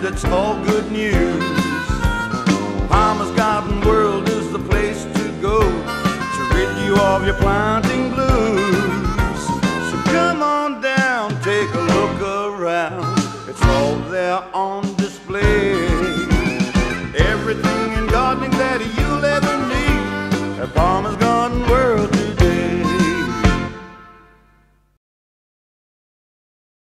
that's all good news. Palmer's Garden World is the place to go to rid you of your planting blues. So come on down, take a look around. It's all there on display. Everything in gardening that you'll ever need at Palmer's Garden.